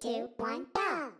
two, one, go!